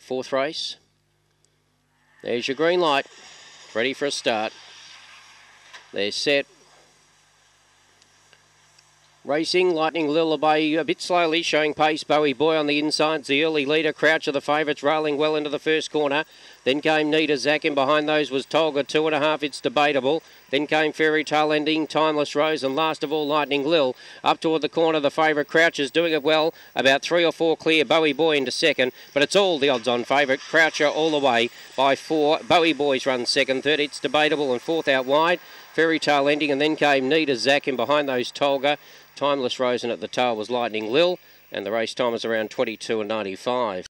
fourth race. There's your green light. Ready for a start. They're set. Racing, Lightning Lullaby a bit slowly, showing pace. Bowie Boy on the inside. The early leader, Crouch of the favourites, railing well into the first corner. Then came Nita Zack, and behind those was Tolga, two and a half. It's debatable. Then came Fairy Tale Ending, Timeless Rose, and last of all, Lightning Lil. Up toward the corner, the favourite Crouch is doing it well. About three or four clear. Bowie Boy into second, but it's all the odds on favourite. Croucher all the way by four. Bowie Boys run second. Third, it's debatable, and fourth out wide. Fairy Tale Ending, and then came Nita Zack, and behind those Tolga. Timeless Rose, and at the tail was Lightning Lil, and the race time was around 22 and 95.